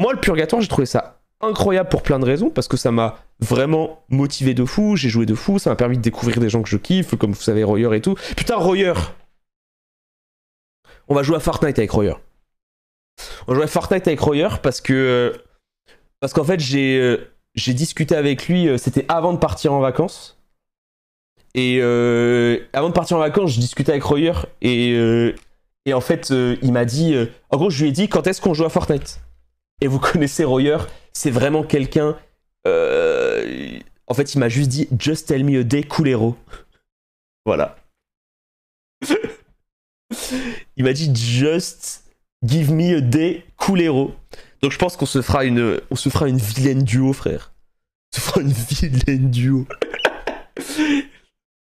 Moi, le Purgatoire, j'ai trouvé ça incroyable pour plein de raisons, parce que ça m'a vraiment motivé de fou, j'ai joué de fou, ça m'a permis de découvrir des gens que je kiffe, comme vous savez, Royer et tout. Putain, Royer On va jouer à Fortnite avec Royer. On jouer à Fortnite avec Royer parce que... Parce qu'en fait, j'ai euh, discuté avec lui, euh, c'était avant de partir en vacances. Et euh, avant de partir en vacances, je discutais avec Royer et, et en fait, il m'a dit. en gros, je lui ai dit quand est-ce qu'on joue à Fortnite? Et vous connaissez Royer, c'est vraiment quelqu'un. euh, en fait, il m'a juste dit Just tell me a day, cool hero. voilà. il m'a dit Just give me a day, cool hero. Donc je pense qu'on se fera une, on se fera une vilaine duo, frère. On se fera une vilaine duo.